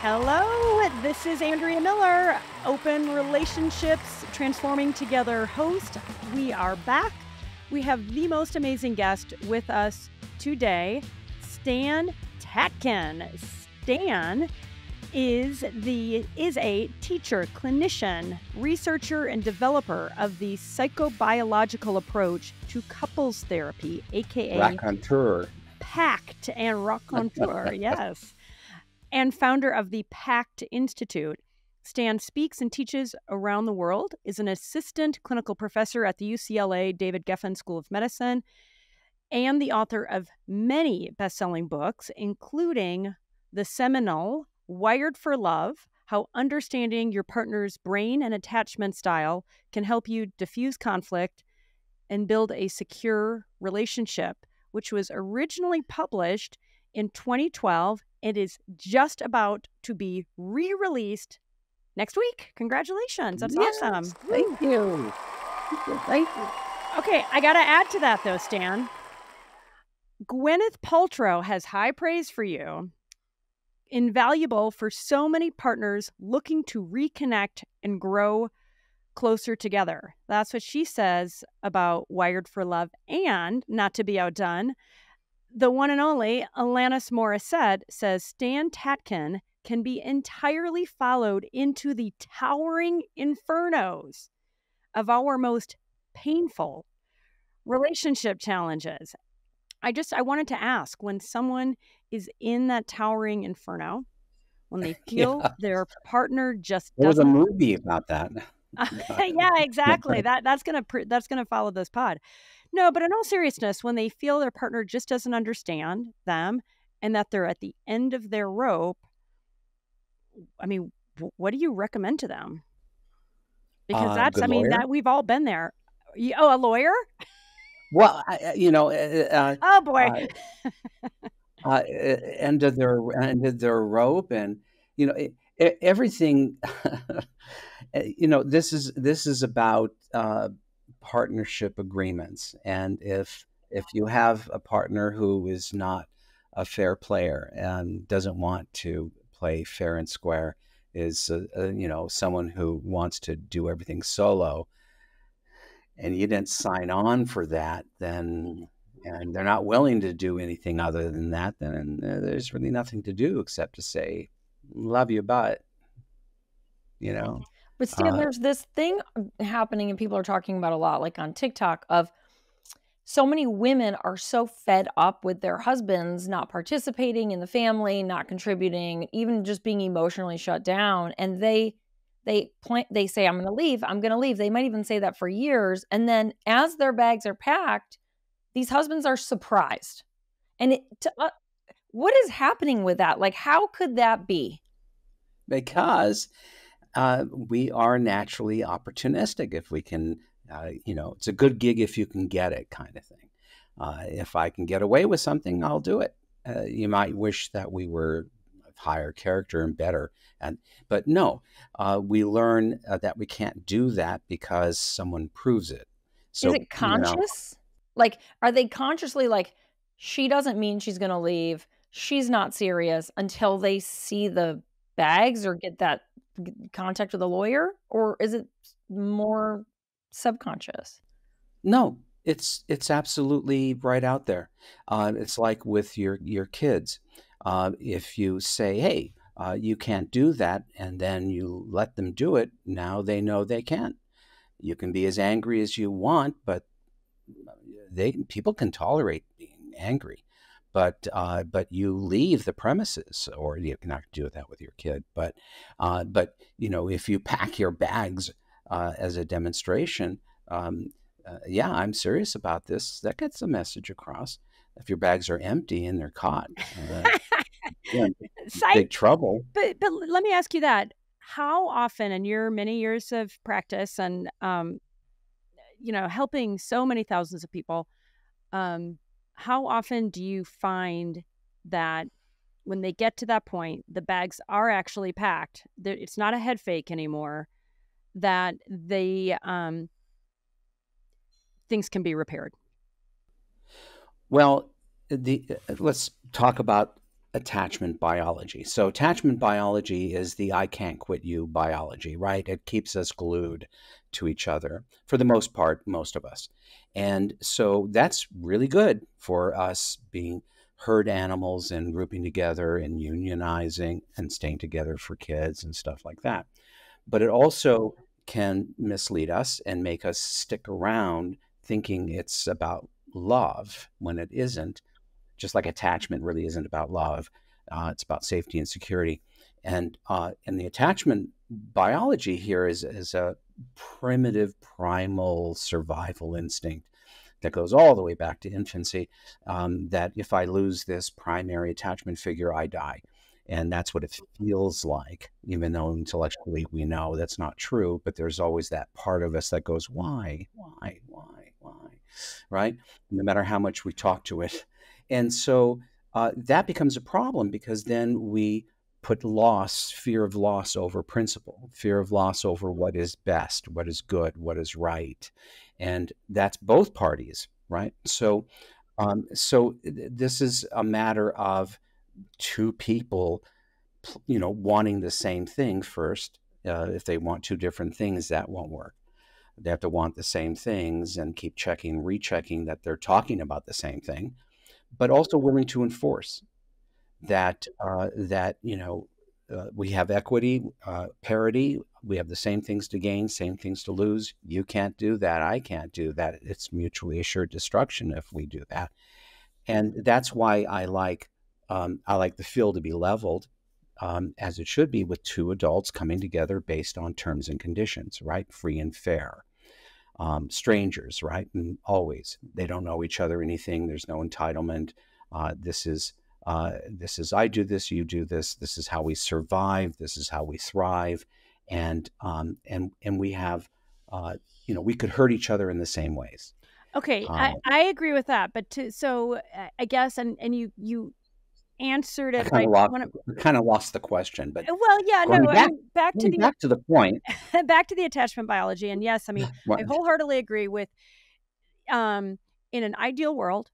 Hello, this is Andrea Miller, Open Relationships Transforming Together host. We are back. We have the most amazing guest with us today, Stan Tatkin. Stan is the is a teacher, clinician, researcher, and developer of the psychobiological approach to couples therapy, aka raconteur. PACT and raconteur, yes. And founder of the PACT Institute. Stan speaks and teaches around the world, is an assistant clinical professor at the UCLA David Geffen School of Medicine, and the author of many best selling books, including the seminal Wired for Love How Understanding Your Partner's Brain and Attachment Style Can Help You Diffuse Conflict and Build a Secure Relationship, which was originally published in 2012 It is just about to be re released next week. Congratulations. That's yes, awesome. Thank you. Thank you. Okay, I got to add to that though, Stan. Gwyneth Paltrow has high praise for you invaluable for so many partners looking to reconnect and grow closer together. That's what she says about Wired for Love. And not to be outdone, the one and only Alanis Morissette says Stan Tatkin can be entirely followed into the towering infernos of our most painful relationship challenges. I just I wanted to ask when someone is in that towering inferno when they feel yeah. their partner just there was a movie about that yeah exactly. that that's gonna that's gonna follow this pod. No but in all seriousness when they feel their partner just doesn't understand them and that they're at the end of their rope i mean what do you recommend to them? Because uh, that's i mean lawyer? that we've all been there. Oh a lawyer? Well I, you know uh, uh oh boy. uh, uh, ended their ended their rope, and you know it, everything. Eh, you know this is this is about uh, partnership agreements, and if if you have a partner who is not a fair player and doesn't want to play fair and square, is uh, uh, you know someone who wants to do everything solo, and you didn't sign on for that, then and they're not willing to do anything other than that, then uh, there's really nothing to do except to say, love you, but, you know. But still, uh, there's this thing happening, and people are talking about a lot, like on TikTok, of so many women are so fed up with their husbands not participating in the family, not contributing, even just being emotionally shut down, and they they plan they say i'm going to leave i'm going to leave they might even say that for years and then as their bags are packed these husbands are surprised. And it, to, uh, what is happening with that? Like, how could that be? Because uh, we are naturally opportunistic. If we can, uh, you know, it's a good gig if you can get it, kind of thing. Uh, if I can get away with something, I'll do it. Uh, you might wish that we were higher character and better, and but no, uh, we learn that we can't do that because someone proves it. So, Is it conscious? You know, like, are they consciously like, she doesn't mean she's going to leave. She's not serious until they see the bags or get that contact with a lawyer? Or is it more subconscious? No, it's it's absolutely right out there. Uh, it's like with your your kids. Uh, if you say, "Hey, uh, you can't do that," and then you let them do it, now they know they can't. You can be as angry as you want, but they people can tolerate being angry, but uh, but you leave the premises, or you cannot do that with your kid. But uh, but you know if you pack your bags uh, as a demonstration, um, uh, yeah, I'm serious about this. That gets the message across. If your bags are empty and they're caught, uh, yeah, big trouble. But but let me ask you that: How often, in your many years of practice and um, you know, helping so many thousands of people, um, how often do you find that when they get to that point, the bags are actually packed? That it's not a head fake anymore. That they um, things can be repaired. Well, the uh, let's talk about attachment biology. So, attachment biology is the I can't quit you biology, right? It keeps us glued to each other for the most part, most of us. And so that's really good for us being herd animals and grouping together and unionizing and staying together for kids and stuff like that. But it also can mislead us and make us stick around thinking it's about love when it isn't. Just like attachment really isn't about love, uh, it's about safety and security. And uh, and the attachment biology here is is a primitive, primal survival instinct that goes all the way back to infancy. Um, that if I lose this primary attachment figure, I die. And that's what it feels like, even though intellectually we know that's not true. But there's always that part of us that goes, why, why, why, why, right? No matter how much we talk to it. And so uh, that becomes a problem because then we put loss, fear of loss over principle, fear of loss over what is best, what is good, what is right. And that's both parties, right? So, um, so this is a matter of two people, you know, wanting the same thing first. Uh, if they want two different things, that won't work. They have to want the same things and keep checking, rechecking that they're talking about the same thing, but also willing to enforce that uh, that you know uh, we have equity, uh, parity. We have the same things to gain, same things to lose. You can't do that. I can't do that. It's mutually assured destruction if we do that, and that's why I like um, I like the field to be leveled, um, as it should be, with two adults coming together based on terms and conditions, right? Free and fair. Um, strangers, right? And always they don't know each other anything. There's no entitlement. Uh, this is uh, this is I do this, you do this. This is how we survive. This is how we thrive, and um, and and we have, uh, you know, we could hurt each other in the same ways. Okay, I, um I agree with that, but to, so uh, I guess and and you you answered it. I kind of lost, kind of lost the question, but well, yeah, no, back, I mean, back to the back to the point, back to the attachment biology, and yes, I mean, I wholeheartedly agree with. Um, in an ideal world,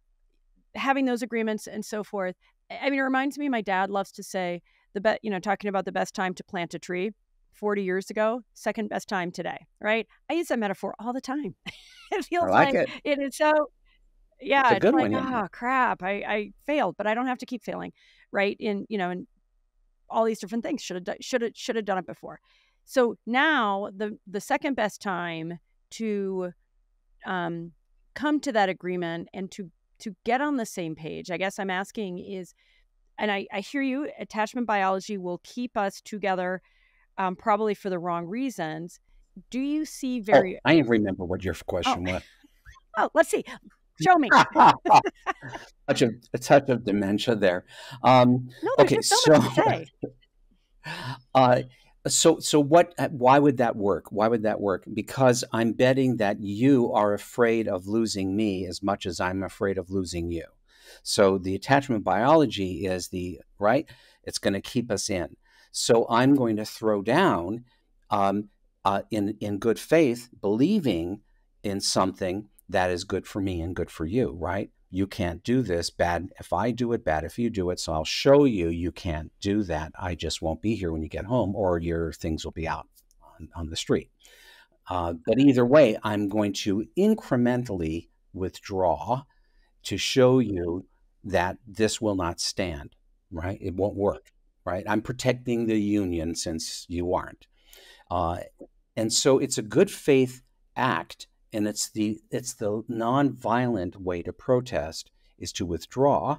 having those agreements and so forth, I mean, it reminds me, my dad loves to say the bet, you know, talking about the best time to plant a tree 40 years ago, second best time today, right? I use that metaphor all the time. it feels like, like, it. it is so, yeah, it's, it's like, one, oh crap, I, I failed, but I don't have to keep failing, right? In, you know, and all these different things should have, should have, should have done it before. So now the, the second best time to um, come to that agreement and to to get on the same page, I guess I'm asking is, and I, I hear you, attachment biology will keep us together um, probably for the wrong reasons. Do you see oh, very. Oh, I remember what your question oh. was. oh, let's see. Show me. touch of, a touch of dementia there. Um, no, okay, so, so uh, so so what uh, why would that work? Why would that work? Because i'm betting that you are afraid of losing me as much as i'm afraid of losing you. So the attachment biology is the right? It's going to keep us in. So i'm going to throw down um, uh, in in good faith believing in something that is good for me and good for you right? You can't do this bad if i do it bad if you do it so i'll show you you can't do that. I just won't be here when you get home or your things will be out on, on the street. Uh, but either way i'm going to incrementally withdraw to show you that this will not stand right? It won't work right? I'm protecting the union since you aren't. Uh, and so it's a good faith act and it's the it's the nonviolent way to protest is to withdraw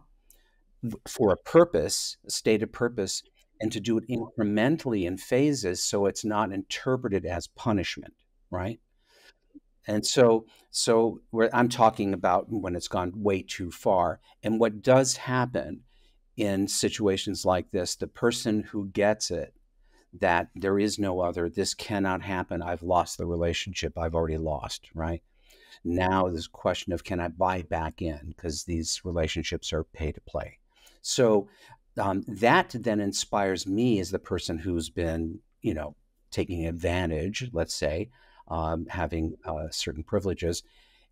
for a purpose, a stated purpose, and to do it incrementally in phases so it's not interpreted as punishment, right? And so, so I'm talking about when it's gone way too far. And what does happen in situations like this, the person who gets it that there is no other, this cannot happen. I've lost the relationship I've already lost, right? Now this question of can I buy back in because these relationships are pay to play. So um, that then inspires me as the person who's been, you know, taking advantage, let's say, um, having uh, certain privileges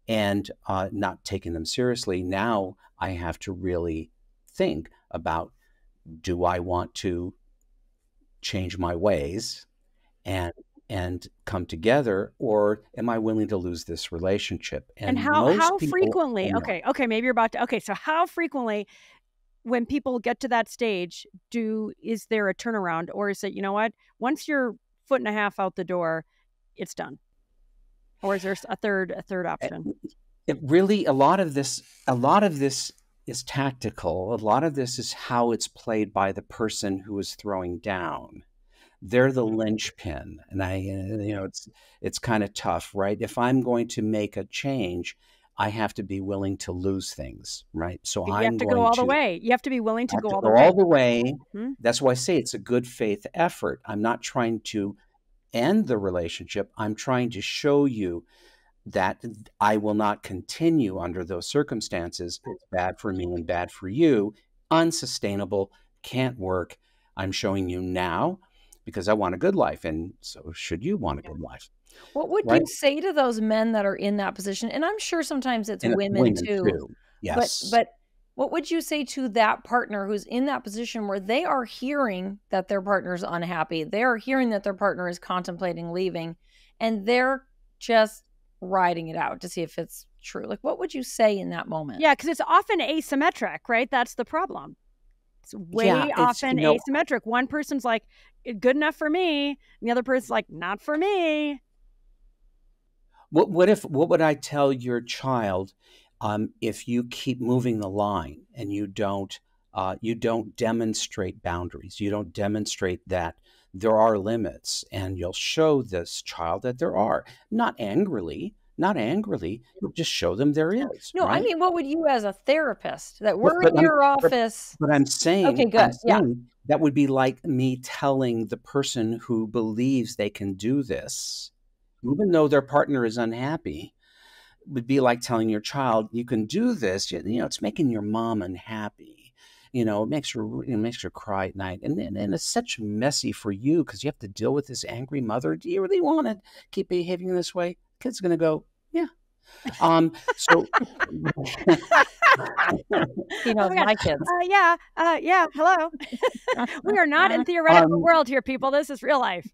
and uh, not taking them seriously. Now I have to really think about do I want to change my ways and and come together or am I willing to lose this relationship? And, how how frequently? Okay, okay, maybe you're about to Okay, so how frequently when people get to that stage do is there a turnaround or is it, you know what? Once you're foot and a half out the door, it's done. Or is there a third a third eh, option? It really a lot of this a lot of this is tactical. A lot of this is how it's played by the person who is throwing down. They're the linchpin, and I, uh, you know, it's it's kind of tough, right? If I'm going to make a change, I have to be willing to lose things, right? So you I'm have to go all to, the way. You have to be willing to go to all go the way. All the way. Mm-hmm. That's why I say it's a good faith effort. I'm not trying to end the relationship. I'm trying to show you that I will not continue under those circumstances. It's bad for me and bad for you, unsustainable, can't work. I'm showing you now because I want a good life, and so should you want a good life. What would right? you say to those men that are in that position? And I'm sure sometimes it's women, women, too. too. Yes. But but what would you say to that partner who's in that position where they are hearing that their partner is unhappy? They are hearing that their partner is contemplating leaving and they're just riding it out to see if it's true. Like, what would you say in that moment? Yeah, because it's often asymmetric, right? That's the problem. It's way yeah, it's, often you know, asymmetric. One person's like, good enough for me. And the other person's like, not for me. What, what if, what would I tell your child um, if you keep moving the line and you don't, uh, you don't demonstrate boundaries, you don't demonstrate that there are limits and you'll show this child that there are. Not angrily not angrily just show them there is no right? i mean what would you as a therapist that we're but, in your I'm, office but, but, i'm saying okay good yeah. that would be like me telling the person who believes they can do this even though their partner is unhappy would be like telling your child you can do this you know it's making your mom unhappy you know, it makes her it makes her cry at night, and and, and it's such messy for you because you have to deal with this angry mother. Do you really want to keep behaving this way? Kid's gonna go, yeah. Um. So. you know, oh my kids. Uh, yeah. Uh, yeah. Hello. we are not in theoretical um, world here, people. This is real life.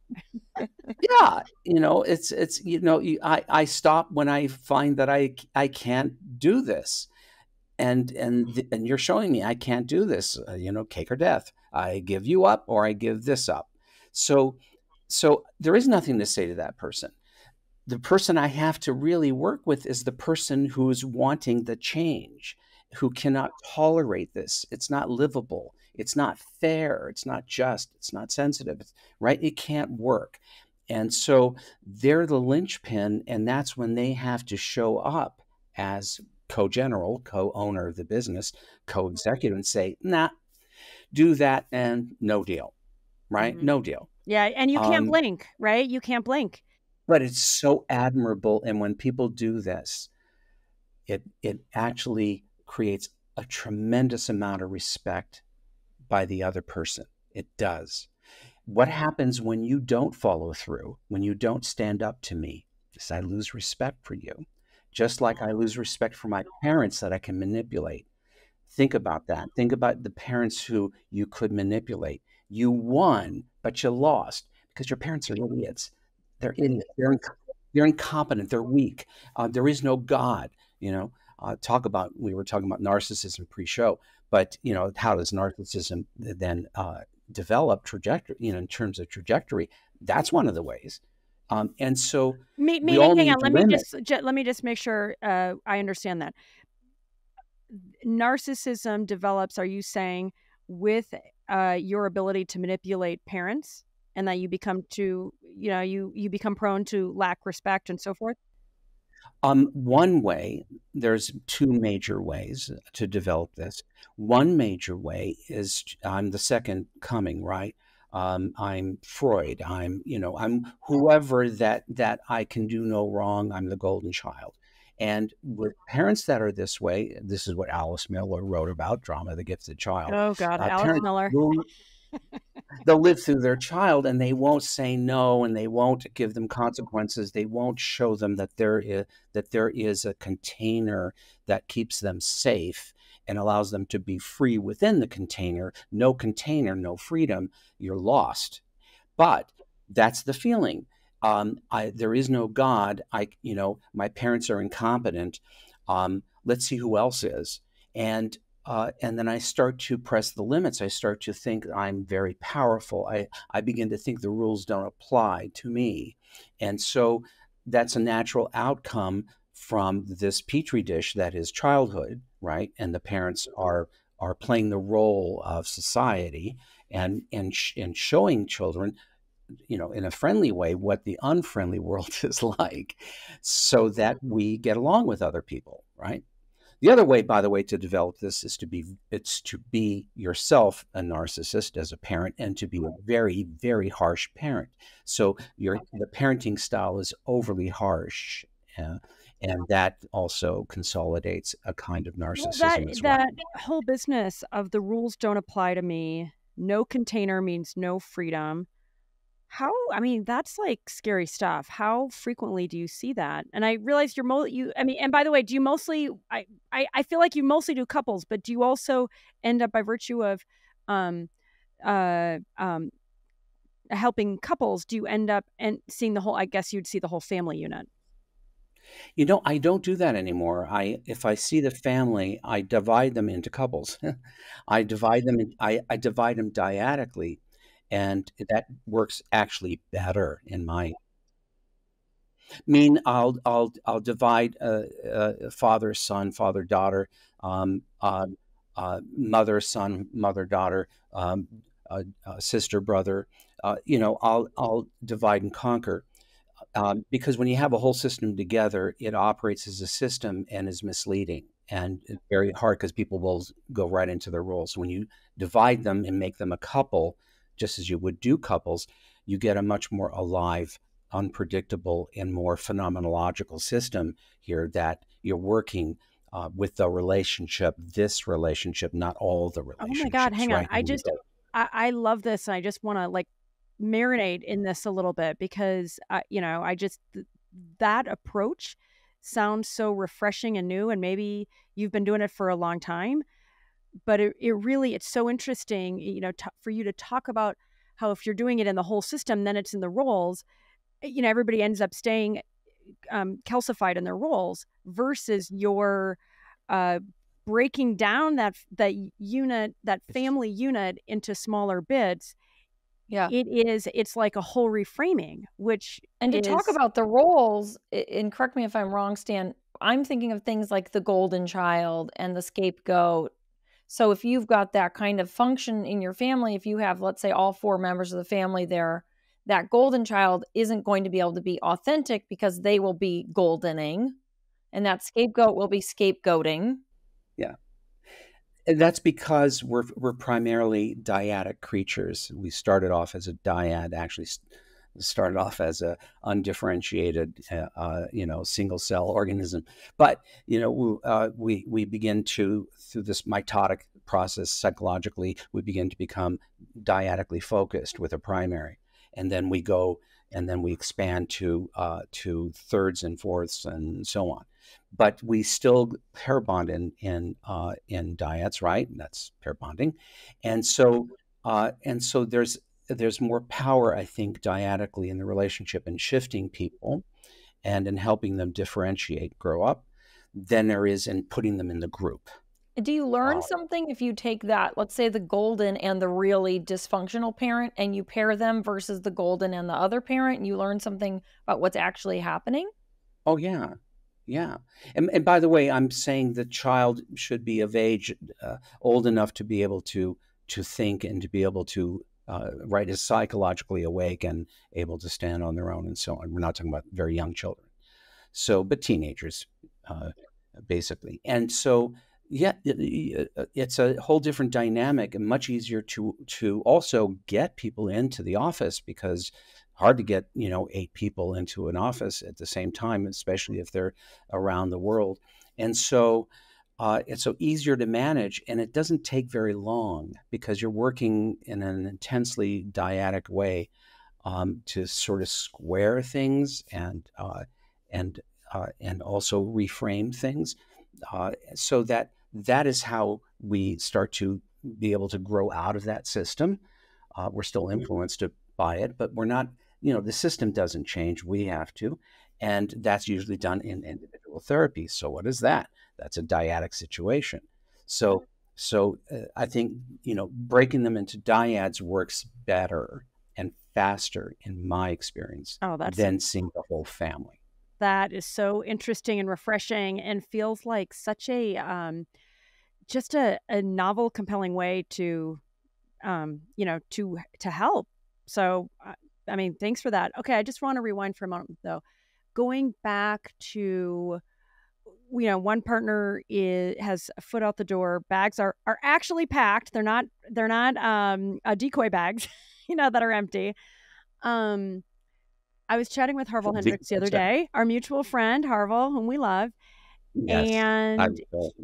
yeah, you know, it's it's you know, I I stop when I find that I I can't do this and and and you're showing me I can't do this. Uh, you know, cake or death. I give you up, or I give this up. So, so there is nothing to say to that person. The person I have to really work with is the person who's wanting the change, who cannot tolerate this. It's not livable. It's not fair. It's not just. It's not sensitive. right? It can't work. And so they're the linchpin, and that's when they have to show up as co-general, co-owner of the business, co-executive, and say, "Nah, do that and no deal." Right? Mm-hmm. No deal. Yeah, and you can't um, blink, right? You can't blink. But it's so admirable, and when people do this, it it actually creates a tremendous amount of respect by the other person. It does. What happens when you don't follow through, when you don't stand up to me? Is I lose respect for you just like I lose respect for my parents that I can manipulate. Think about that. Think about the parents who you could manipulate. You won, but you lost because your parents are idiots. They're idiots. They're, inc- they're incompetent. They're weak. Uh, there is no God. You know, uh, talk about, we were talking about narcissism pre show, but, you know, how does narcissism then uh, develop trajectory, you know, in terms of trajectory? That's one of the ways. Um, and so, me, me, hang on. Let me just, just, let me just make sure uh, I understand that. Narcissism develops. Are you saying with uh, your ability to manipulate parents, and that you become to you know you you become prone to lack respect and so forth? Um, one way, there's two major ways to develop this. One major way is I'm the second coming, right? Um, I'm Freud, I'm you know I'm whoever that that I can do no wrong. I'm the golden child. And with parents that are this way, this is what Alice Miller wrote about drama, the gifted child. Oh God, uh, Alice Miller. They'll live through their child and they won't say no and they won't give them consequences they won't show them that there is that there is a container that keeps them safe and allows them to be free within the container. No container no freedom. You're lost. But that's the feeling. Um, I, there is no god. I you know my parents are incompetent. Um, let's see who else is. And uh, and then I start to press the limits. I start to think I'm very powerful. I, I begin to think the rules don't apply to me. And so that's a natural outcome from this petri dish that is childhood, right? And the parents are are playing the role of society and and sh- and showing children you know in a friendly way what the unfriendly world is like so that we get along with other people right the other way, by the way, to develop this is to be it's to be yourself a narcissist as a parent and to be a very, very harsh parent. So your the parenting style is overly harsh. Uh, and that also consolidates a kind of narcissism well, that, as well. That whole business of the rules don't apply to me. No container means no freedom. How I mean, that's like scary stuff. How frequently do you see that? And I realize you're mo you I mean, and by the way, do you mostly I, I I feel like you mostly do couples, but do you also end up by virtue of um uh um helping couples, do you end up and seeing the whole I guess you'd see the whole family unit? You know, I don't do that anymore. I if I see the family, I divide them into couples. I divide them in, I, I divide them dyadically and that works actually better in my mean I'll I'll I'll divide uh, uh, father son father daughter um, uh, uh mother son mother daughter um, sister brother uh, you know I'll I'll divide and conquer um, because when you have a whole system together it operates as a system and is misleading and it's very hard because people will go right into their roles when you divide them and make them a couple just as you would do couples, you get a much more alive, unpredictable, and more phenomenological system here that you're working uh, with the relationship, this relationship, not all the relationships. Oh my God, hang right? on. I just, I, I, love this. And I just want to like marinate in this a little bit because, I, you know, I just, that approach sounds so refreshing and new. And maybe you've been doing it for a long time but it, it really it's so interesting you know t- for you to talk about how if you're doing it in the whole system then it's in the roles eh, you know everybody ends up staying um, calcified in their roles versus your uh, breaking down that that unit that family unit into smaller bits yeah it is it's like a whole reframing which and to is... talk about the roles and correct me if i'm wrong stan i'm thinking of things like the golden child and the scapegoat so if you've got that kind of function in your family, if you have, let's say, all four members of the family there, that golden child isn't going to be able to be authentic because they will be goldening, and that scapegoat will be scapegoating. Yeah. That's because we're we're primarily dyadic creatures. We started off as a dyad, actually started off as a undifferentiated, uh, uh, you know, single cell organism. But you know, uh, we we begin to through this mitotic process psychologically, we begin to become dyadically focused with a primary, and then we go and then we expand to uh, to thirds and fourths and so on. But we still pair bond in in uh, in dyads, right? And that's pair bonding, and so uh, and so there's there's more power, I think, dyadically in the relationship in shifting people and in helping them differentiate, grow up, than there is in putting them in the group. Do you learn uh, something if you take that, let's say the golden and the really dysfunctional parent, and you pair them versus the golden and the other parent, and you learn something about what's actually happening? Oh, yeah. Yeah. And, and by the way, I'm saying the child should be of age, uh, old enough to be able to to think and to be able to uh, is psychologically awake and able to stand on their own and so on. We're not talking about very young children. So, but teenagers, uh, basically. And so, yeah, uh, it's a whole different dynamic and much easier to to also get people into the office because hard to get you know eight people into an office at the same time, especially if they're around the world. And so, uh, it's so easier to manage, and it doesn't take very long because you're working in an intensely dyadic way um, to sort of square things and uh, and uh, and also reframe things, uh, so that that is how we start to be able to grow out of that system. Uh, we're still influenced by it, but we're not. You know, the system doesn't change. We have to, and that's usually done in individual therapy. So, what is that? That's a dyadic situation. So, so uh, I think you know breaking them into dyads works better and faster in my experience oh, that's than seeing the whole family. That is so interesting and refreshing, and feels like such a um, just a, a novel, compelling way to, um, you know, to to help. So, I mean, thanks for that. Okay, I just want to rewind for a moment though. Going back to you know one partner is has a foot out the door bags are are actually packed. They're not they're not um uh, decoy bags you know that are empty. Um i was chatting with harville hendrix the other day our mutual friend harville whom we love yes, and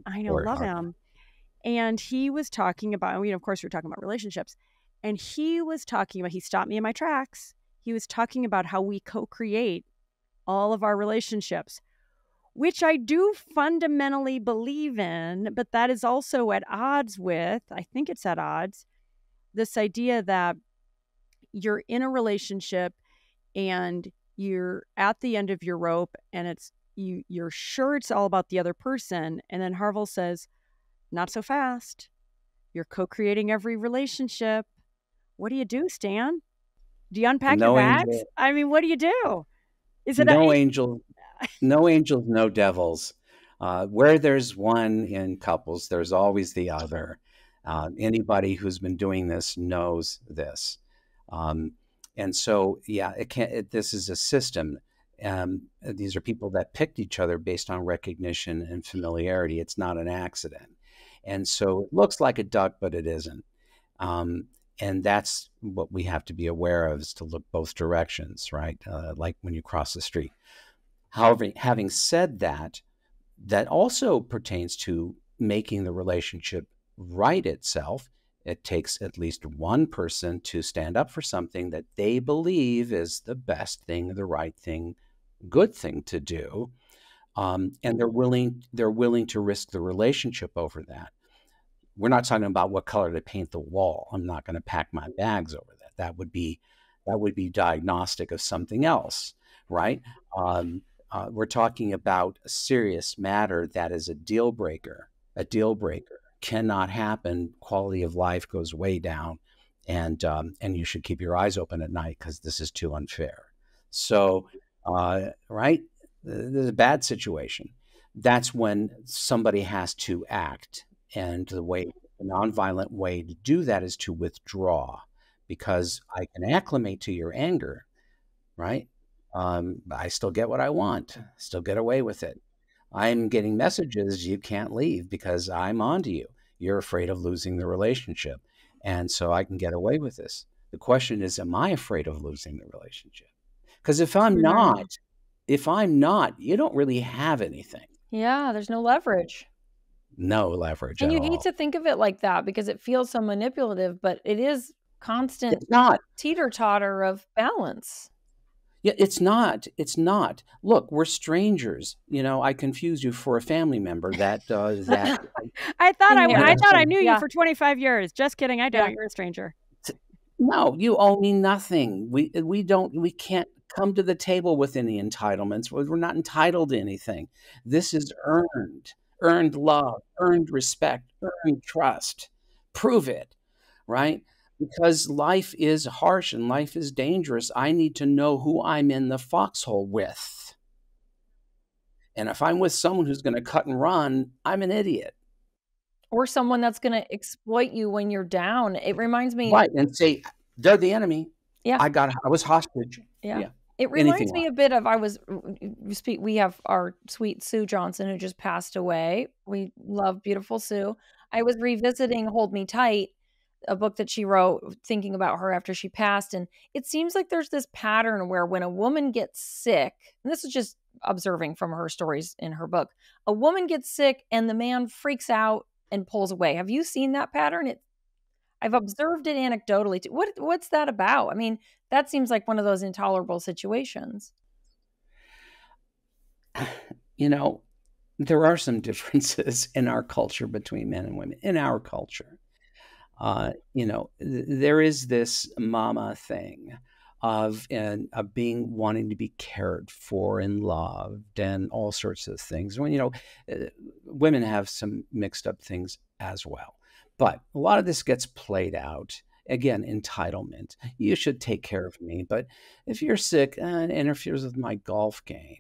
i know love him. And he was talking about you know of course we are talking about relationships and he was talking about he stopped me in my tracks. He was talking about how we co-create all of our relationships which I do fundamentally believe in, but that is also at odds with, I think it's at odds, this idea that you're in a relationship and you're at the end of your rope and it's you you're sure it's all about the other person. And then Harville says not so fast. You're co-creating every relationship what do you do Stan do you unpack no your bags angel. I mean what do you do is it no a- angel no angels, no devils. Uh, where there's one in couples, there's always the other. Uh, anybody who's been doing this knows this. Um, and so, yeah, it can't. It, this is a system. Um, these are people that picked each other based on recognition and familiarity. It's not an accident. And so it looks like a duck, but it isn't. Um, and that's what we have to be aware of is to look both directions, right? Uh, like when you cross the street. However, having said that, that also pertains to making the relationship right itself. It takes at least one person to stand up for something that they believe is the best thing, the right thing, good thing to do, um, and they're willing they're willing to risk the relationship over that. We're not talking about what color to paint the wall. I'm not going to pack my bags over that. That would be that would be diagnostic of something else, right? Um, uh, we're talking about a serious matter that is a deal breaker. A deal breaker cannot happen. Quality of life goes way down, and um, and you should keep your eyes open at night because this is too unfair. So, uh, right, there's a bad situation. That's when somebody has to act, and the way, the nonviolent way to do that is to withdraw, because I can acclimate to your anger, right? um, I still get what I want, still get away with it. I'm getting messages you can't leave because I'm onto you. You're afraid of losing the relationship. And so I can get away with this. The question is, am I afraid of losing the relationship? Because if I'm not, if I'm not, you don't really have anything. Yeah, there's no leverage. No leverage. And you all. hate to think of it like that because it feels so manipulative, but it is constant it's not teeter totter of balance. Yeah, it's not. It's not. Look, we're strangers. You know, I confuse you for a family member. That uh, that. I thought I, I thought I knew yeah. you for twenty five years. Just kidding. I don't. Yeah. You're a stranger. No, you owe me nothing. We we don't. We can't come to the table with any entitlements. We're not entitled to anything. This is earned, earned love, earned respect, earned trust. Prove it, right? because life is harsh and life is dangerous. I need to know who I'm in the foxhole with. And if I'm with someone who's going to cut and run, I'm an idiot. Or someone that's going to exploit you when you're down. It reminds me. Right. And say, they're the enemy. Yeah. I got, I was hostage. Yeah. yeah. It reminds Anything me like. a bit of I was we have our sweet Sue Johnson who just passed away. We love beautiful Sue. I was revisiting Hold Me Tight a book that she wrote thinking about her after she passed and it seems like there's this pattern where when a woman gets sick and this is just observing from her stories in her book. A woman gets sick and the man freaks out and pulls away. Have you seen that pattern? It I've observed it anecdotally too. What what's that about? I mean, that seems like one of those intolerable situations. You know, there are some differences in our culture between men and women. In our culture, uh, you know, th- there is this mama thing of and of being wanting to be cared for and loved and all sorts of things. When you know, uh, women have some mixed up things as well, but a lot of this gets played out. Again, entitlement. You should take care of me, but if you're sick, uh, it interferes with my golf game.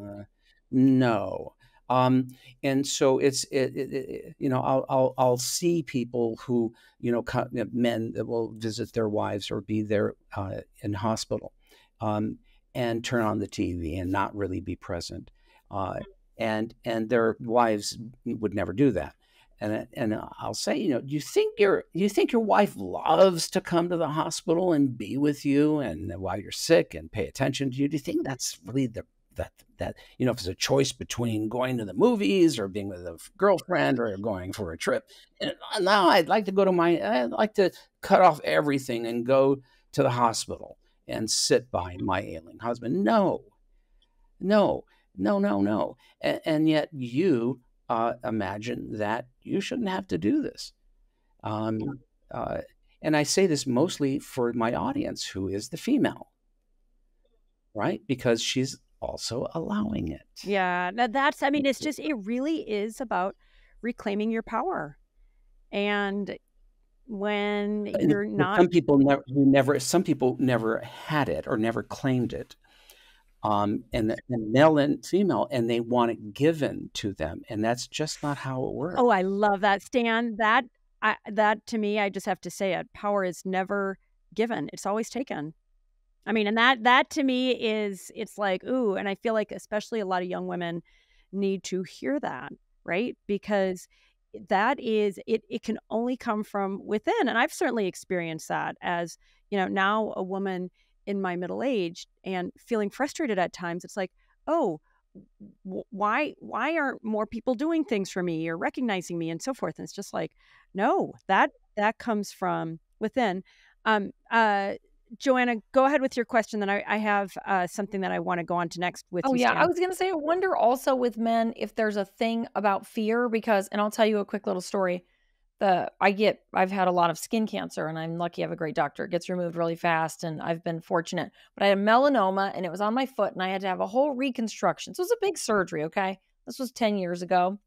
Uh, no. Um, and so it's it, it, it, you know I'll, I'll I'll see people who you know men that will visit their wives or be there uh, in hospital, um, and turn on the TV and not really be present, uh, and and their wives would never do that. And, and I'll say, you know, do you think your do you think your wife loves to come to the hospital and be with you and while you're sick and pay attention to you? Do you think that's really the that that you know if it's a choice between going to the movies or being with a girlfriend or going for a trip and uh, now i'd like to go to my i'd like to cut off everything and go to the hospital and sit by my ailing husband. No. No. No no no. And, and yet you uh, imagine that you shouldn't have to do this um, uh, and i say this mostly for my audience who is the female right because she's also allowing it. Yeah, Now that's, I mean, it's just, it really is about reclaiming your power. And when you're not. Some people never, never, some people never had it or never claimed it. Um, and, and male and female, and they want it given to them, and that's just not how it works. Oh, I love that, Stan. That I, that to me, I just have to say it. Power is never given; it's always taken. I mean, and that that to me is it's like ooh, and I feel like especially a lot of young women need to hear that, right? Because that is it it can only come from within and I've certainly experienced that as, you know, now a woman in my middle age and feeling frustrated at times. It's like, "Oh, why why aren't more people doing things for me or recognizing me and so forth?" And it's just like, "No, that that comes from within." Um uh Joanna, go ahead with your question. Then I, I have uh, something that I want to go on to next with. Oh yeah, Stan. I was gonna say. I wonder also with men if there's a thing about fear because, and I'll tell you a quick little story. The I get I've had a lot of skin cancer, and I'm lucky I have a great doctor. It gets removed really fast, and I've been fortunate. But I had melanoma, and it was on my foot, and I had to have a whole reconstruction. So it was a big surgery. Okay, this was ten years ago,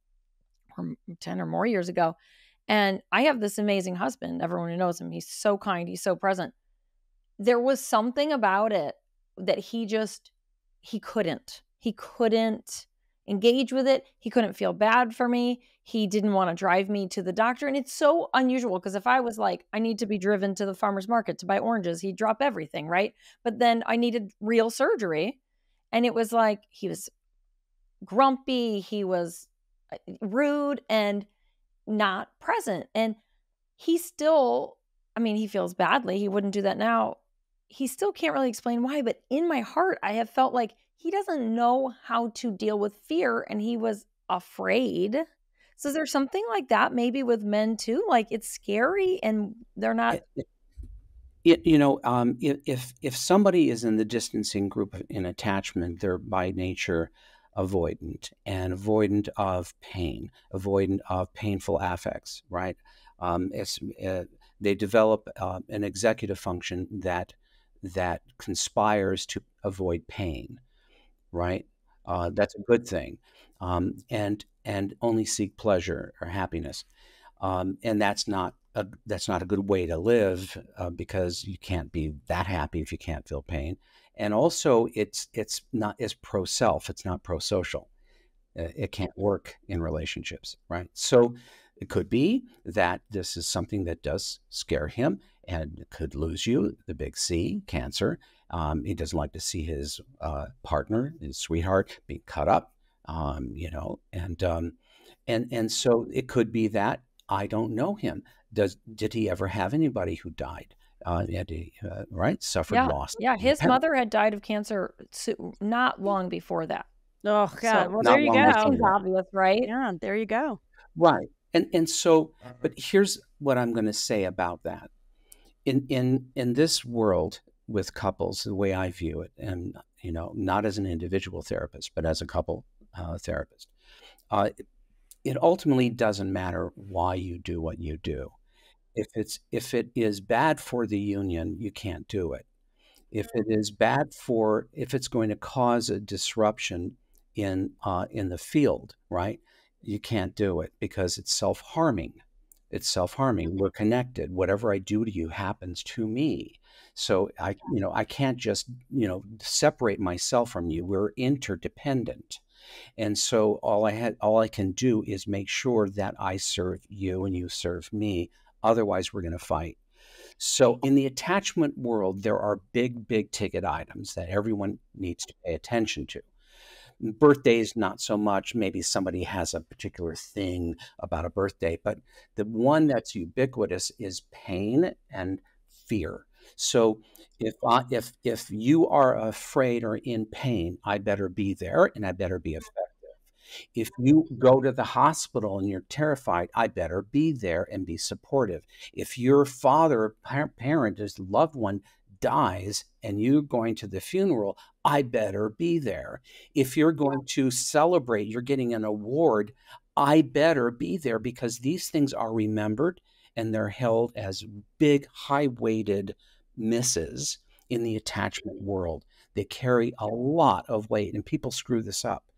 or ten or more years ago. And I have this amazing husband. Everyone who knows him, he's so kind, he's so present there was something about it that he just he couldn't he couldn't engage with it he couldn't feel bad for me he didn't want to drive me to the doctor and it's so unusual because if i was like i need to be driven to the farmers market to buy oranges he'd drop everything right but then i needed real surgery and it was like he was grumpy he was uh, rude and not present and he still i mean he feels badly he wouldn't do that now he still can't really explain why, but in my heart, I have felt like he doesn't know how to deal with fear and he was afraid. So, is there something like that maybe with men too? Like it's scary and they're not. It, it, you know, um, if if somebody is in the distancing group in attachment, they're by nature avoidant and avoidant of pain, avoidant of painful affects, right? Um, uh, they develop uh, an executive function that that conspires to avoid pain, right? Uh, that's a good thing, um, and and only seek pleasure or happiness, um, and that's not a that's not a good way to live uh, because you can't be that happy if you can't feel pain, and also it's it's not it's pro self, it's not pro social. Uh, it can't work in relationships, right? So it could be that this is something that does scare him and could lose you, the big C, cancer. Um, he doesn't like to see his uh, partner, his sweetheart, being cut up, um, you know, and um, and and so it could be that I don't know him. Does did he ever have anybody who died? Uh, he had to, uh, right, suffered Yeah, loss. yeah. His Apparent- mother had died of cancer not long before that. Oh God. So- well, there you That before go. seems obvious, right? Yeah, there you go. Right. And and so but here's what I'm going to say about that. In in in this world with couples, the way I view it, and you know, not as an individual therapist, but as a couple uh, therapist, uh, it ultimately doesn't matter why you do what you do. If it's if it is bad for the union, you can't do it. If it is bad for if it's going to cause a disruption in uh, in the field, right? you can't do it because it's self harming. It's self harming. We're connected. Whatever I do to you happens to me. So I, you know, I can't just, you know, separate myself from you. We're interdependent. And so all I had, all I can do is make sure that I serve you and you serve me. Otherwise, we're going to fight. So in the attachment world, there are big, big ticket items that everyone needs to pay attention to birthdays not so much maybe somebody has a particular thing about a birthday but the one that's ubiquitous is pain and fear so if I, if if you are afraid or in pain i better be there and i better be effective if you go to the hospital and you're terrified i better be there and be supportive if your father parent is loved one dies and you're going to the funeral, I better be there. If you're going to celebrate, you're getting an award, I better be there because these things are remembered and they're held as big, high weighted misses in the attachment world. They carry a lot of weight and people screw this up.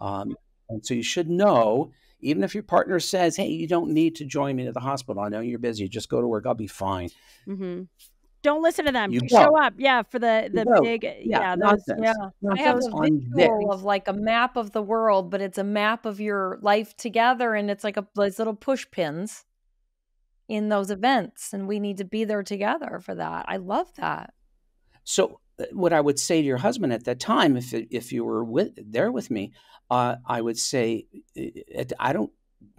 Um, and so you should know, even if your partner says, Hey, you don't need to join me to the hospital. I know you're busy. Just go to work. I'll be fine. Mm-hmm. Don't listen to them. You Show go. up. Yeah, for the the big yeah, those nonsense. Yeah. I have a on visual of like a map of the world, but it's a map of your life together, and it's like a those little push pins in those events, and we need to be there together for that. I love that. So, uh, what I would say to your husband at that time, if if you were with there with me, uh, I would say, I don't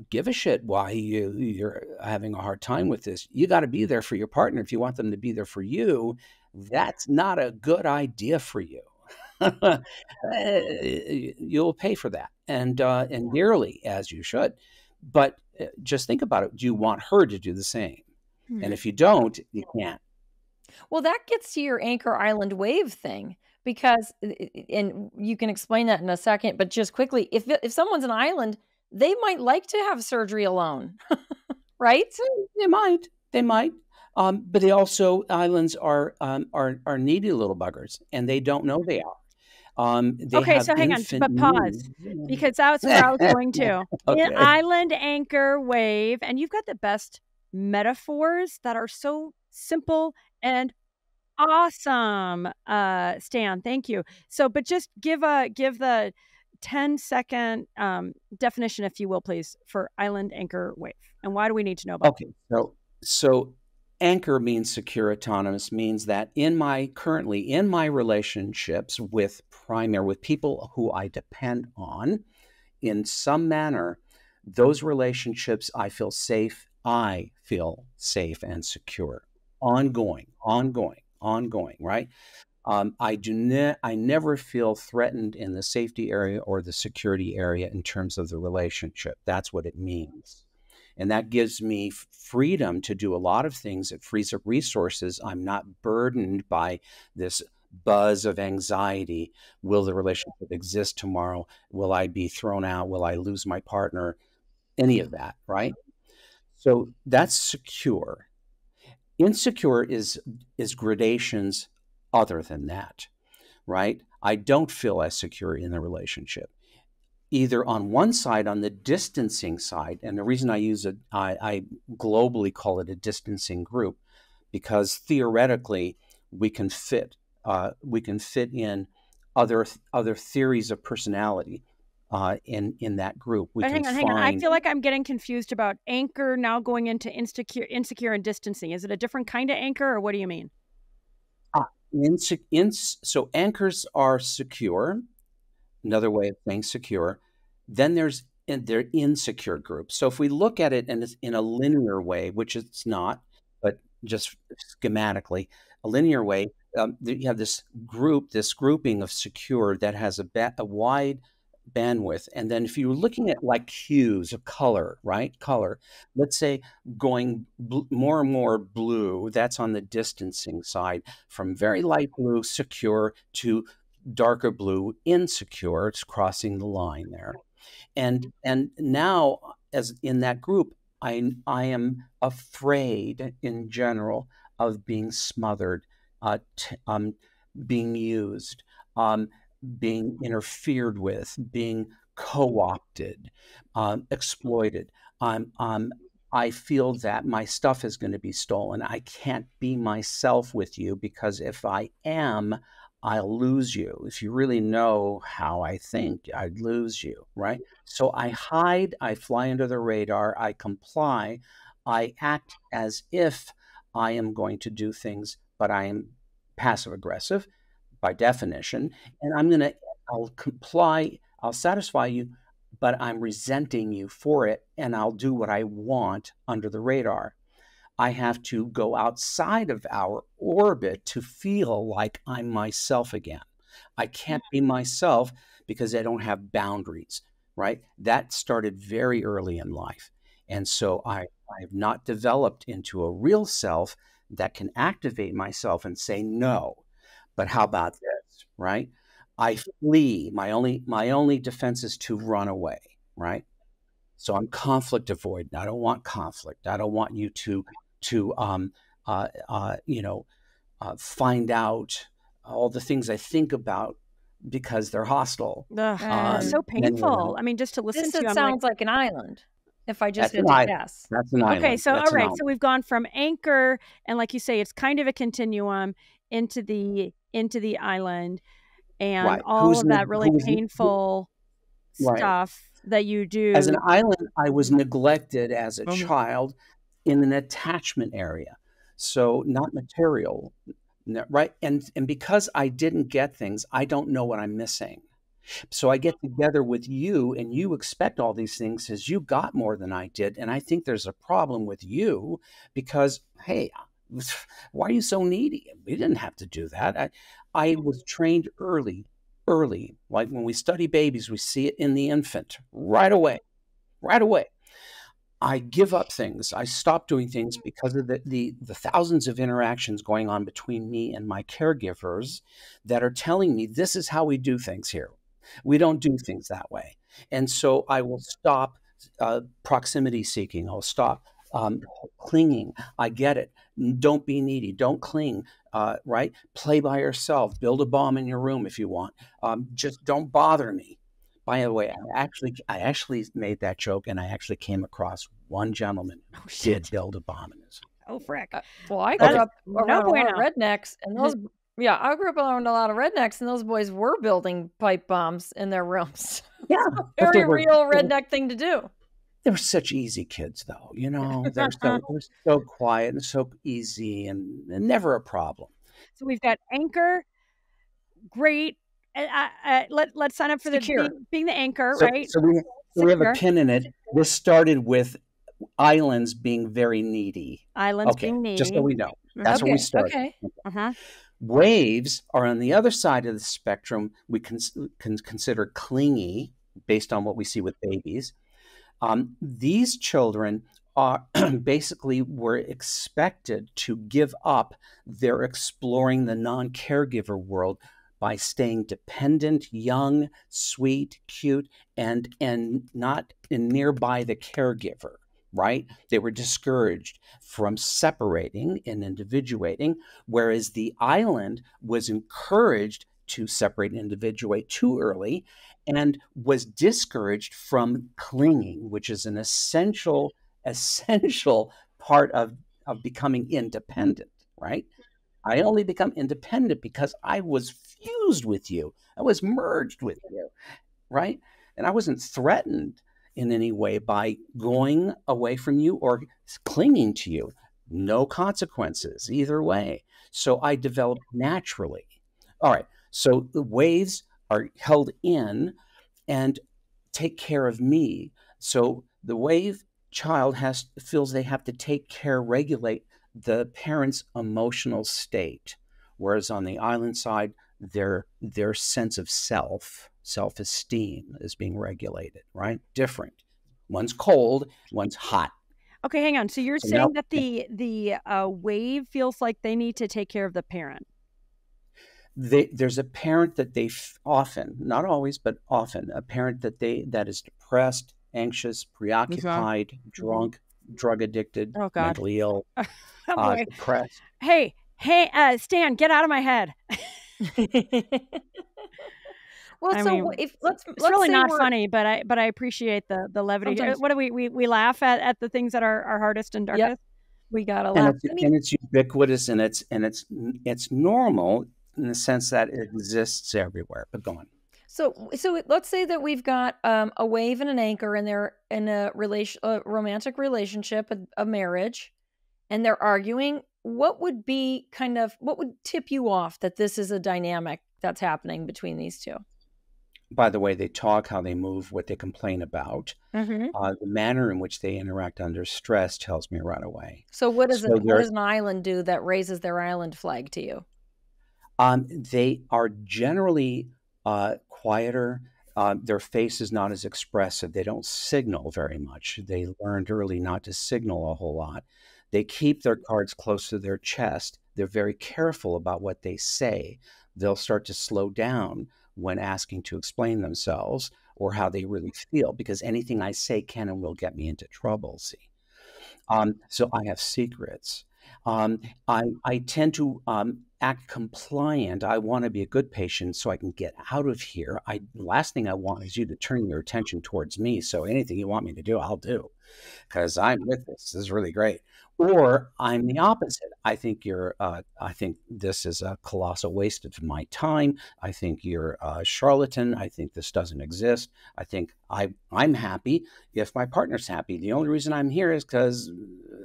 give a shit why you you're having a hard time with this. You got to be there for your partner if you want them to be there for you. That's not a good idea for you. Uh, You'll pay for that, and uh, and dearly as you should. But just think about it. Do you want her to do the same? Hmm. And if you don't, you can't. Well, that gets to your Anchor Island wave thing because, and you can explain that in a second. But just quickly, if if someone's an island, they might like to have surgery alone, right? They might. They might. Um, but they also islands are um, are are needy little buggers, and they don't know they are. Um, they Okay, so hang on, but pause, needs. because that's where I was going to. Okay. Island anchor wave, and you've got the best metaphors that are so simple and awesome. Uh, Stan, thank you. So, but just give a give the 10 second um, definition, if you will, please, for island anchor wave, and why do we need to know about? Okay, so so anchor means secure autonomous means that in my currently in my relationships with primary with people who I depend on in some manner, those relationships I feel safe, I feel safe and secure. Ongoing, ongoing, ongoing, right? Um, I do ne- I never feel threatened in the safety area or the security area in terms of the relationship. That's what it means. And that gives me freedom to do a lot of things. It frees up resources. I'm not burdened by this buzz of anxiety. Will the relationship exist tomorrow? Will I be thrown out? Will I lose my partner? Any of that, right? So that's secure. Insecure is is gradations other than that, right? I don't feel as secure in the relationship either on one side, on the distancing side, and the reason I use it, I, I globally call it a distancing group, because theoretically we can fit uh, we can fit in other other theories of personality uh, in in that group. We hang on, hang on. I feel like I'm getting confused about anchor now going into insecure, insecure and distancing. Is it a different kind of anchor, or what do you mean? Inse- ins- so anchors are secure. Another way of saying secure. Then there's and they're insecure groups. So if we look at it in in a linear way, which it's not, but just schematically, a linear way, um, you have this group, this grouping of secure that has a, ba- a wide bandwidth. And then if you're looking at like hues of color, right? Color, let's say going bl- more and more blue, that's on the distancing side from very light blue, secure to darker blue, insecure. It's crossing the line there. And and now as in that group, I I am afraid in general of being smothered, uh, t- um, being used. Um, being interfered with, being co-opted, um, exploited. Um, um, I feel that my stuff is going to be stolen. I can't be myself with you because if I am, I'll lose you. If you really know how I think, I'd lose you, right? Mm-hmm. So I hide, I fly under the radar, I comply, I act as if I am going to do things, but I am passive aggressive by definition, and I'm going to, I'll comply, I'll satisfy you, but I'm resenting you for it, and I'll do what I want under the radar. I have to go outside of our orbit to feel like I'm myself again. I can't be myself because I don't have boundaries, right? That started very early in life. And so I, I have not developed into a real self that can activate myself and say no. But how about this, right? I flee. My only my only defense is to run away, right? So I'm conflict avoidant. I don't want conflict. I don't want you to to um, uh, uh, you know uh, find out all the things I think about because they're hostile. Ugh, um, so painful. I mean, just to listen this to it sounds like, like, an island. If I just That's had to guess, that's an island. Okay, so That's all right, so we've gone from anchor, and like you say, it's kind of a continuum into the into the island and right. all who's of that really painful right. stuff that you do. As an island, I was neglected as a mm-hmm. child in an attachment area. So mm-hmm. not material, right? And and because I didn't get things, I don't know what I'm missing. So I get together with you and you expect all these things as you got more than I did. And I think there's a problem with you because, hey, why are you so needy? We didn't have to do that. I, I was trained early, early. Like when we study babies, we see it in the infant right away, right away. I give up things. I stop doing things because of the, the, the thousands of interactions going on between me and my caregivers that are telling me this is how we do things here. We don't do things that way. And so I will stop uh, proximity seeking. I'll stop um, clinging. I get it. Don't be needy. Don't cling. Uh, right? Play by yourself. Build a bomb in your room if you want. Um, just don't bother me. By the way, I actually I actually made that joke, and I actually came across one gentleman who oh, did build a bomb in his. Oh frick! Uh, well, I grew up around no bueno. rednecks, and those yeah, I grew up around a lot of rednecks, and those boys were building pipe bombs in their rooms. Yeah, very real redneck thing to do they were such easy kids though you know they're so they're so quiet and so easy and, and, never a problem so we've got anchor great uh, uh, let, let's sign up for Secure. the being, being the anchor so, right? so we, so we have a pin in it. This started with islands being very needy. Islands okay, being needy just so we know. That's okay, where we started. okay. uh-huh. waves are on the other side of the spectrum we can, can consider clingy based on what we see with babies. Um, these children are basically were expected to give up their exploring the non-caregiver world by staying dependent, young, sweet, cute, and and not nearby the caregiver. Right? They were discouraged from separating and individuating, whereas the island was encouraged to separate and individuate too early and was discouraged from clinging, which is an essential, essential part of, of becoming independent, right? I only become independent because I was fused with you. I was merged with you, right? And I wasn't threatened in any way by going away from you or clinging to you. No consequences either way. So I developed naturally. All right. So the waves are held in and take care of me. So the wave child has feels they have to take care, regulate the parent's emotional state. Whereas on the island side, their their sense of self, self-esteem is being regulated, right? Different. One's cold, one's hot. Okay, hang on. So you're So saying now- that the the uh, wave feels like they need to take care of the parent. They, there's a parent that they f- often, not always, but often, a parent that they that is depressed, anxious, preoccupied, drunk, drug addicted, Oh, God. mentally ill, Oh, uh, boy. depressed. Hey, hey, uh, Stan, get out of my head. well, I so mean, if let's It's let's really say not we're- funny, but I but I appreciate the the levity. Uh, Sometimes- What do we we, we laugh at at the things that are, are hardest and Yep. darkest? we gotta and laugh. it's, I mean, and it's ubiquitous and it's and it's it's normal in the sense that it exists everywhere. But go on. So, so let's say that we've got um, a wave and an anchor, and they're in a relation, a romantic relationship, a, a marriage, and they're arguing. What would be kind of what would tip you off that this is a dynamic that's happening between these 2 By the way they talk, how they move, what they complain about, Mm-hmm. uh, the manner in which they interact under stress tells me right away. So, what does So what does an island do that raises their island flag to you? Um, they are generally uh, quieter. Uh, their face is not as expressive. They don't signal very much. They learned early not to signal a whole lot. They keep their cards close to their chest. They're very careful about what they say. They'll start to slow down when asking to explain themselves or how they really feel because anything I say can and will get me into trouble. See, um, so I have secrets. Um, I, I tend to um, act compliant. I want to be a good patient so I can get out of here. I last thing I want is you to turn your attention towards me. So anything you want me to do, I'll do because I'm with this. This is really great. Or I'm the opposite. I think you're. Uh, I think this is a colossal waste of my time. I think you're a charlatan. I think this doesn't exist. I think I I'm happy if my partner's happy. The only reason I'm here is because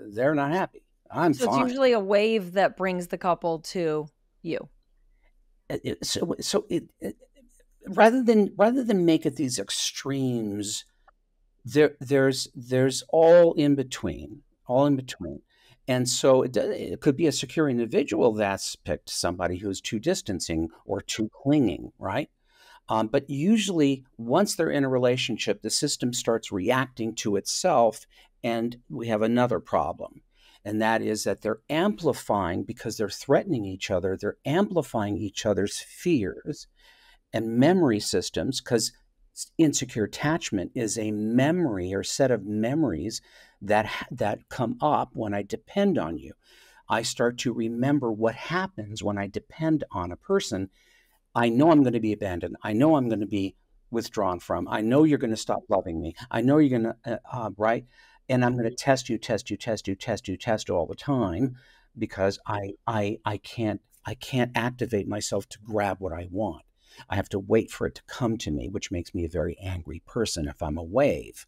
they're not happy. I'm So fine. it's usually a wave that brings the couple to you. so so it, it rather than rather than make it these extremes there there's there's all in between all in between and so it, it could be a secure individual that's picked somebody who's too distancing or too clinging right um, but usually once they're in a relationship the system starts reacting to itself and we have another problem and that is that they're amplifying because they're threatening each other they're amplifying each other's fears and memory systems because insecure attachment is a memory or set of memories that that come up when I depend on you. I start to remember what happens when I depend on a person. I know I'm going to be abandoned. I know I'm going to be withdrawn from. I know you're going to stop loving me. I know you're going to uh, uh, right, and I'm going to test you, test you, test you, test you, test you all the time because I I I can't I can't activate myself to grab what I want. I have to wait for it to come to me, which makes me a very angry person if I'm a wave.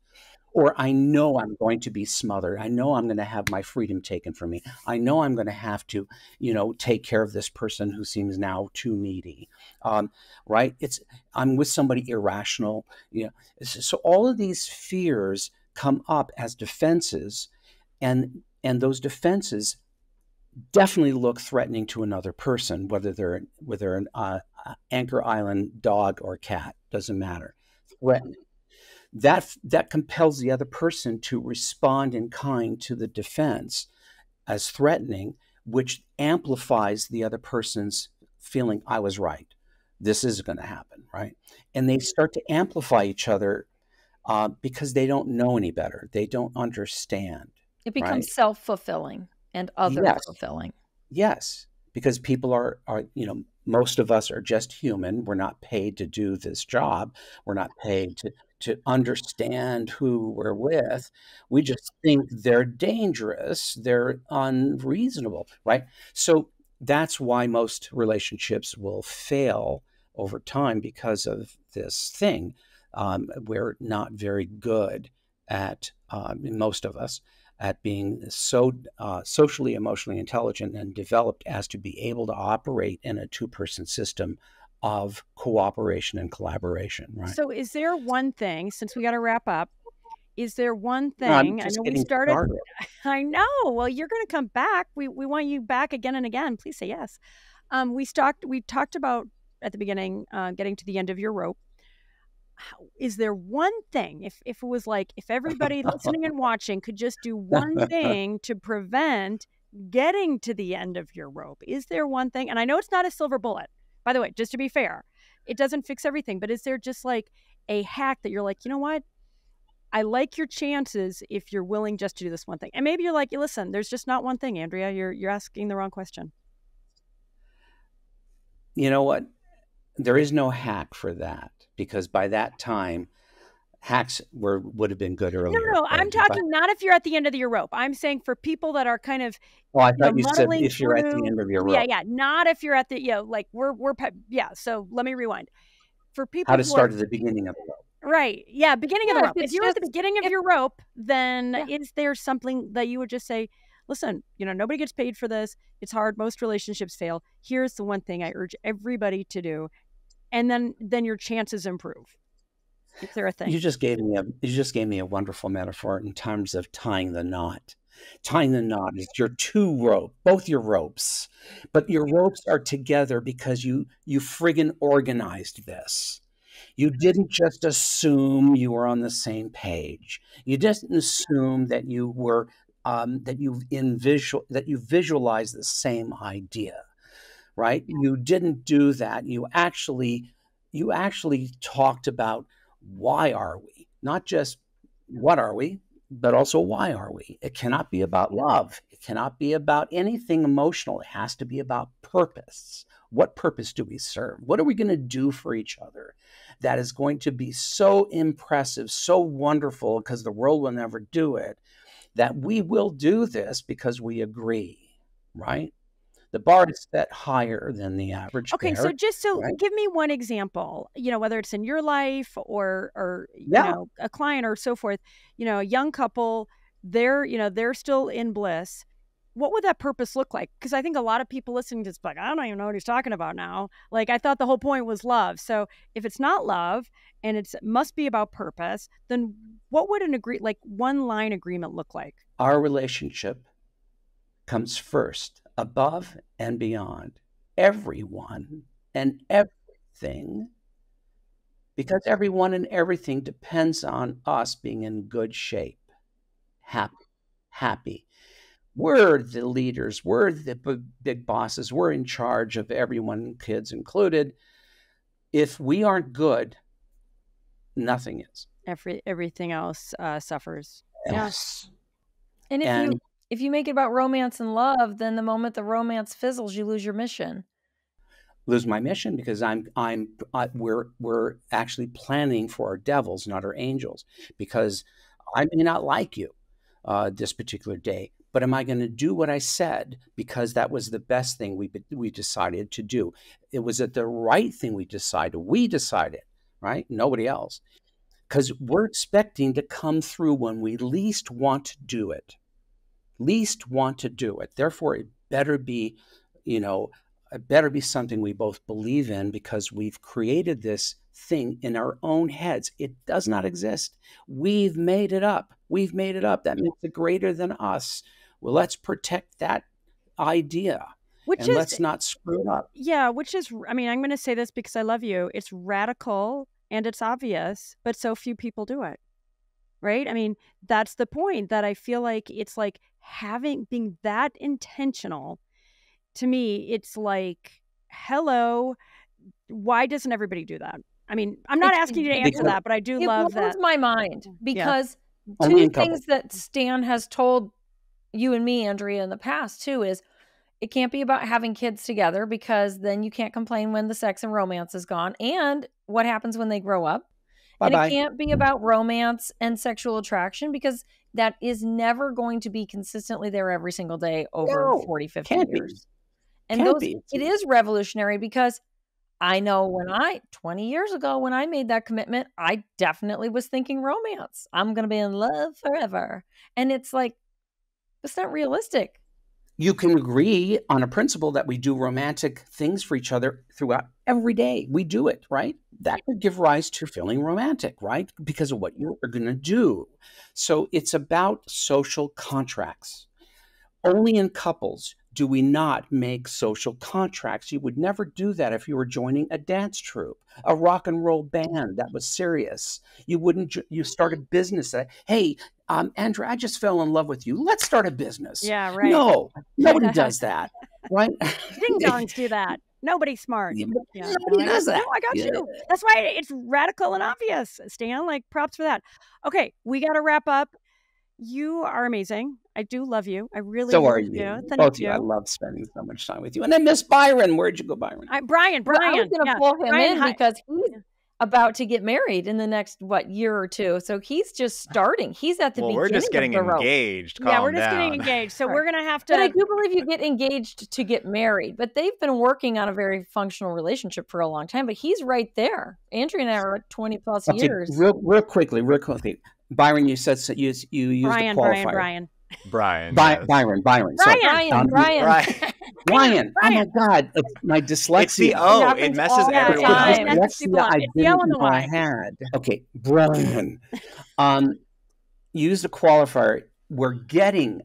Or I know I'm going to be smothered. I know I'm going to have my freedom taken from me. I know I'm going to have to, you know, take care of this person who seems now too needy. Um, right? It's I'm with somebody irrational. You know, so all of these fears come up as defenses, and and those defenses definitely look threatening to another person, whether they're whether an uh, Anchor Island dog or cat doesn't matter. Threatening that that compels the other person to respond in kind to the defense as threatening, which amplifies the other person's feeling I was right. This is going to happen, right? And they start to amplify each other uh, because they don't know any better. They don't understand. It becomes Right. self fulfilling and other Yes. fulfilling. Yes, because people are are you know most of us are just human. We're not paid to do this job. We're not paid to to understand who we're with. We just think they're dangerous. They're unreasonable, right? So that's why most relationships will fail over time because of this thing. Um, we're not very good at um, most of us at being so uh, socially, emotionally intelligent and developed as to be able to operate in a two person system of cooperation and collaboration, right? So, is there one thing, since we got to wrap up, is there one No, thing? I know we started. started. I know. Well, you're going to come back. We we want you back again and again. Please say yes. Um, we talked. We talked about at the beginning, uh, getting to the end of your rope. How, is there one thing? If if it was like if everybody listening and watching could just do one thing to prevent getting to the end of your rope, is there one thing? And I know it's not a silver bullet. By the way, just to be fair, it doesn't fix everything. But is there just like a hack that you're like, you know what? I like your chances if you're willing just to do this one thing. And maybe you're like, listen, there's just not one thing, Andrea. You're you're asking the wrong question. You know what? There is no hack for that because by that time, hacks were would have been good earlier. No, earlier. no, I'm But by, talking not if you're at the end of your rope. I'm saying for people that are kind of, oh, I you know, thought you said if you're at the end of your Yeah, rope, yeah. Yeah, not if you're at the, you know, like we're we're yeah. So let me rewind. For people how to who are start at the beginning of the rope. right, yeah, beginning of the if rope. If it's you're at the beginning of if your rope, then yeah. is there something that you would just say, listen, you know, nobody gets paid for this. It's hard. Most relationships fail. Here's the one thing I urge everybody to do, and then then your chances improve. Is there a thing? You just gave me a you just gave me a wonderful metaphor in terms of tying the knot. Tying the knot is your two rope, both your ropes, but your ropes are together because you you friggin' organized this. You didn't just assume you were on the same page. You didn't assume that you were um, that you in visual that you visualized the same idea, right? You didn't do that. You actually you actually talked about why are we, not just what are we, but also why are we. It cannot be about love. It cannot be about anything emotional. It has to be about purpose. What purpose do we serve? What are we going to do for each other that is going to be so impressive, so wonderful, because the world will never do it, that we will do this because we agree, right? The bar is set higher than the average Okay, so just so right? give me one example, you know, whether it's in your life or or you Yeah. know, a client or so forth, you know, a young couple, they're, you know, they're still in bliss. What would that purpose look like? Because I think a lot of people listening to this like, I don't even know what he's talking about now. Like I thought the whole point was love. So if it's not love and it's must be about purpose, then what would an agree like one line agreement look like? Our relationship comes first, above and beyond everyone and everything, because everyone and everything depends on us being in good shape, happy, happy. We're the leaders, we're the b- big bosses, we're in charge of everyone, kids included. If we aren't good, nothing is. Every everything else uh, suffers. Yeah. Yes. And if And you if you make it about romance and love, then the moment the romance fizzles, you lose your mission. lose my mission because I'm I'm I, we're we're actually planning for our devils, not our angels, because I may not like you uh, this particular day, but am I going to do what I said because that was the best thing we we decided to do? It was it the right thing we decided. We decided, right? Nobody else, because we're expecting to come through when we least want to do it, least want to do it. Therefore, it better be, you know, it better be something we both believe in because we've created this thing in our own heads. It does not exist. We've made it up. We've made it up. That makes it greater than us. Well, let's protect that idea Which and is let's not screw it up. Yeah, which is, I mean, I'm going to say this because I love you. It's radical and it's obvious, but so few people do it. Right? I mean, that's the point that I feel like it's like having being that intentional. To me, it's like, hello, why doesn't everybody do that? I mean, I'm not It- asking you to answer that, but I do It love blows that. my mind because Only two things that Stan has told you and me, Andrea, in the past too is it can't be about having kids together because then you can't complain when the sex and romance is gone. And what happens when they grow up? Bye and it can't be about romance and sexual attraction because that is never going to be consistently there every single day over No, 40, 50 can't be. years. And Can't those be. it is revolutionary because I know when I 20 years ago when I made that commitment, I definitely was thinking romance. I'm going to be in love forever. And it's like it's not realistic. You can agree on a principle that we do romantic things for each other throughout every day. We do it, right? That could give rise to feeling romantic, right? Because of what you're going to do. So it's about social contracts. Only in couples do we not make social contracts. You would never do that if you were joining a dance troupe, a rock and roll band that was serious. You wouldn't, you start a business that, hey, um, Andrew, I just fell in love with you. Let's start a business. Yeah, right. No, nobody does that, right? Ding dongs do that. Nobody's smart. Yeah, Yeah, Nobody no, does that. No, I got Yeah. you. That's why it's radical and obvious, Stan. Like props for that. Okay, we got to wrap up. You are amazing. I do love you. I really So love are you. Thank Both of you. you. I love spending so much time with you. And I miss Byron. Where'd you go, Byron? I, Brian, Well, Brian. I was going to yeah. pull him Brian in Hi- because he's about to get married in the next what year or two. So he's just starting. He's at the well, beginning. we're just getting of the rope. engaged. Yeah, we're Calm just getting engaged. So All we're gonna have to. But I do believe you get engaged to get married. But they've been working on a very functional relationship for a long time. But he's right there. Andrea and I are 20 plus Okay, years. real, real quickly, real quickly. Byron, you said so you, you used Brian, the qualifier. Brian. Brian. By, yes. Byron, Byron. Brian! Brian, um, Brian. Brian. Brian. Oh my God, it's my dyslexia. It's the O. It happens messes all the everyone time. up. That's Dyslexia I it's the L didn't know I Y. had. Okay, Brian. um, use the qualifier. We're getting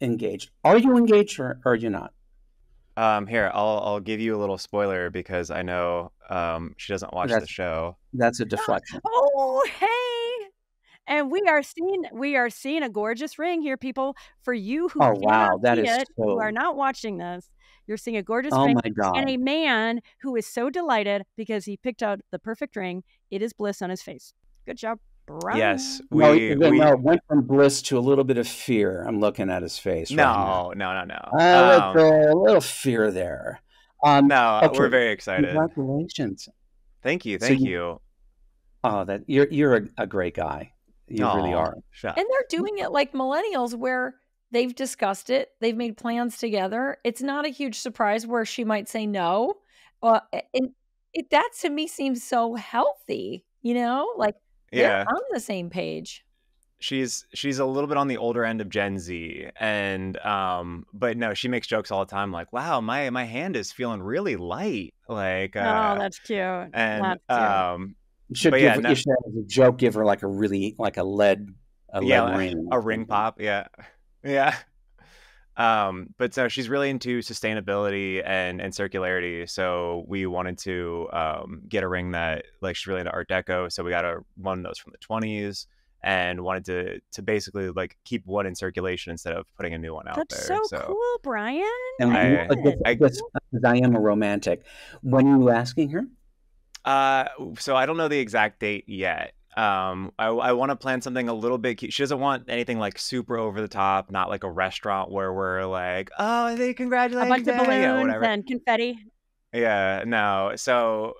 engaged. Are you engaged or, or are you not? Um, here, I'll I'll give you a little spoiler because I know um she doesn't watch the show. That's a deflection. Oh, hey. And we are seeing we are seeing a gorgeous ring here, people. For you who Oh, wow, that see is it, who are not watching this, you're seeing a gorgeous Oh ring my God. and a man who is so delighted because he picked out the perfect ring. It is bliss on his face. Good job, Brian. Yes, we no, we no, no, went from bliss to a little bit of fear. I'm looking at his face. right now. no no no no. Uh, Um, a little fear there. Um, no, okay. we're very excited. congratulations. Thank you, So thank you- you. Oh, that you're you're a, a great guy. You really are. shut- And they're doing it like millennials where they've discussed it, they've made plans together. It's not a huge surprise where she might say no. Uh, and it, that to me seems so healthy, you know? Like yeah. they're on the same page. she's she's a little bit on the older end of Gen Z, and um, but no, she makes jokes all the time, like, "Wow, my my hand is feeling really light," like, uh, Oh, that's cute. and that's cute. um, You should But give yeah, her, no- you should have as a joke. Give her like a really like a lead a yeah, lead like, ring. a ring pop, yeah, yeah. Um, but so she's really into sustainability and and circularity. So we wanted to um get a ring that like she's really into Art Deco. So we got a one of those from the twenties. And wanted to to basically like keep one in circulation instead of putting a new one out That's there. so, cool, Brian. And I- you- I, guess, I, I- guess, because I am a romantic. When are you asking her? Uh, so I don't know the exact date yet. Um, I, I want to plan something a little bit cute. She doesn't want anything like super over the top, not like a restaurant where we're like, oh, they congratulate A congratulations, bunch of yeah, balloons whatever. and confetti. Yeah, no. So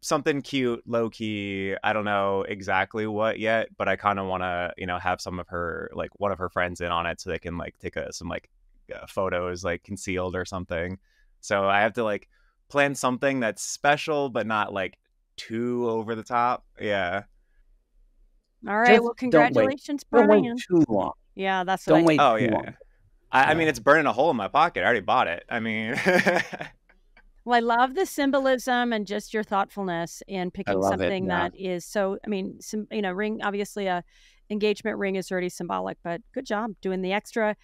something cute, low key. I don't know exactly what yet, but I kind of want to, you know, have some of her like one of her friends in on it so they can like take a, some like uh, photos like concealed or something. So I have to like plan something that's special but not like too over the top. Yeah. All right. Just well, don't wait. congratulations, Don't wait Brian. too long. Yeah, that's what Don't I wait Oh too yeah. long. I, I mean, it's burning a hole in my pocket. I already bought it. I mean, Well, I love the symbolism and just your thoughtfulness in picking love it, something yeah. that is so. I mean, some you know, ring obviously a engagement ring is already symbolic, but good job doing the extra,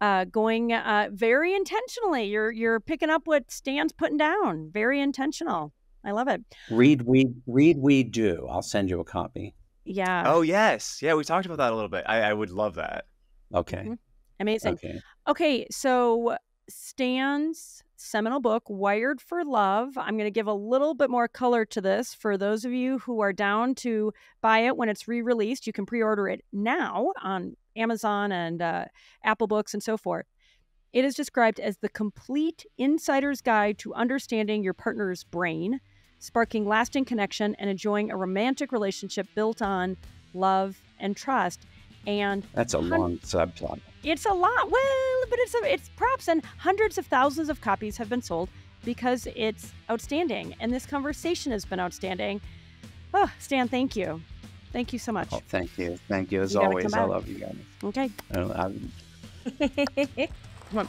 uh, going uh, very intentionally. You're you're picking up what Stan's putting down. Very intentional. I love it. Read we read we do. I'll send you a copy. Yeah, oh yes, yeah, we talked about that a little bit. I, I would love that. Okay. Mhm. amazing. Okay. Okay, so Stan's seminal book, Wired for Love. I'm going to give a little bit more color to this for those of you who are down to buy it when it's re released. You can pre order it now on Amazon and uh, Apple Books and so forth. It is described as the complete insider's guide to understanding your partner's brain, sparking lasting connection, and enjoying a romantic relationship built on love and trust. And That's a long subplot. It's a lot. Well, but it's a, it's props, and hundreds of thousands of copies have been sold because it's outstanding, and this conversation has been outstanding. Oh, Stan, thank you, thank you so much. Oh, thank you. Thank you as You always. I love you guys. Okay, I- come on.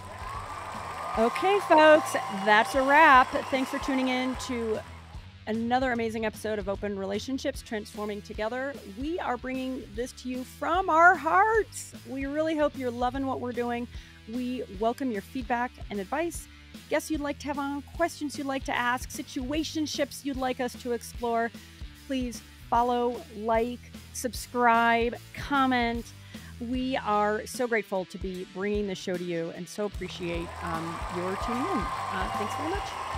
Okay, folks, that's a wrap. Thanks for tuning in to another amazing episode of Open Relationships Transforming Together. We are bringing this to you from our hearts. We really hope you're loving what we're doing. We welcome your feedback and advice. Guests you'd like to have on, questions you'd like to ask, situationships you'd like us to explore. Please follow, like, subscribe, comment. We are so grateful to be bringing the show to you and so appreciate um, your tuning in. Uh, thanks very much.